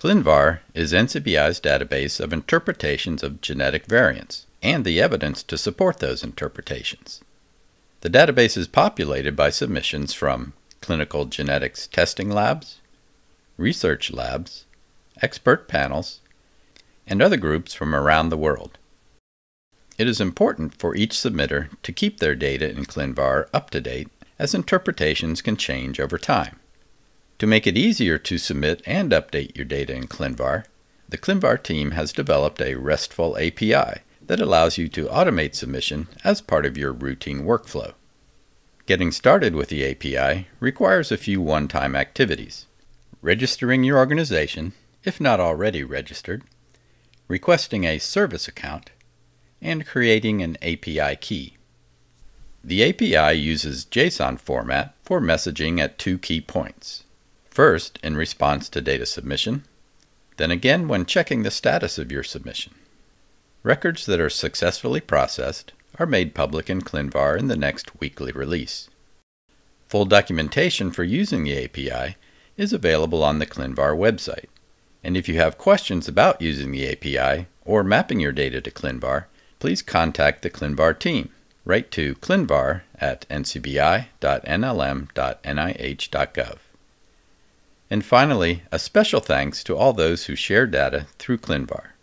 ClinVar is NCBI's database of interpretations of genetic variants and the evidence to support those interpretations. The database is populated by submissions from clinical genetics testing labs, research labs, expert panels, and other groups from around the world. It is important for each submitter to keep their data in ClinVar up to date as interpretations can change over time. To make it easier to submit and update your data in ClinVar, the ClinVar team has developed a RESTful API that allows you to automate submission as part of your routine workflow. Getting started with the API requires a few one-time activities. Registering your organization, if not already registered, requesting a service account, and creating an API key. The API uses JSON format for messaging at two key points. First, in response to data submission, then again when checking the status of your submission. Records that are successfully processed are made public in ClinVar in the next weekly release. Full documentation for using the API is available on the ClinVar website. And if you have questions about using the API or mapping your data to ClinVar, please contact the ClinVar team. Write to clinvar at ncbi.nlm.nih.gov. And finally, a special thanks to all those who share data through ClinVar.